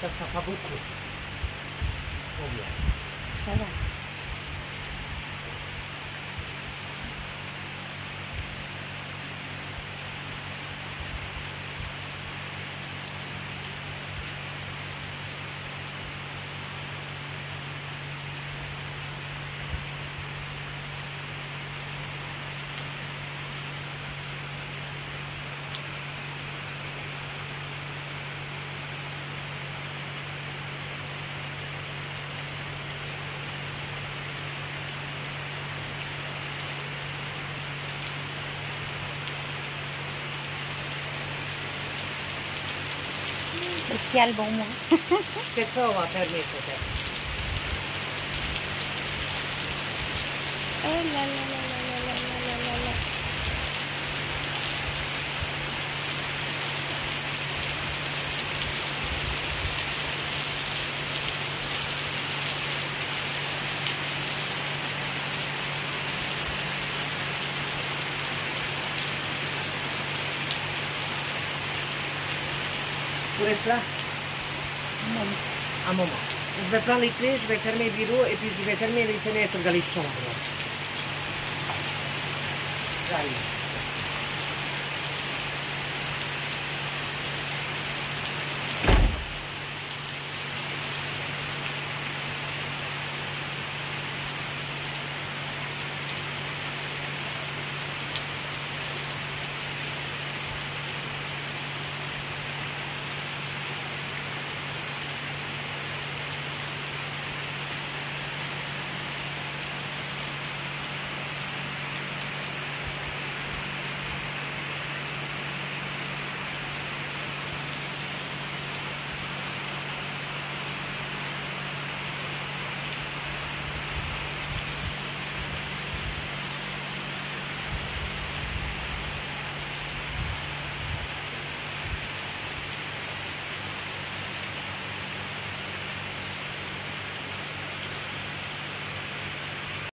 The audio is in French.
Tá só pra spécial pour moi. Peut-être pas, on va faire les photos. Oh là là là là. Vous êtes là. Un moment. Je vais prendre les clés, je vais fermer le bureau et puis je vais fermer les fenêtres de les chambres.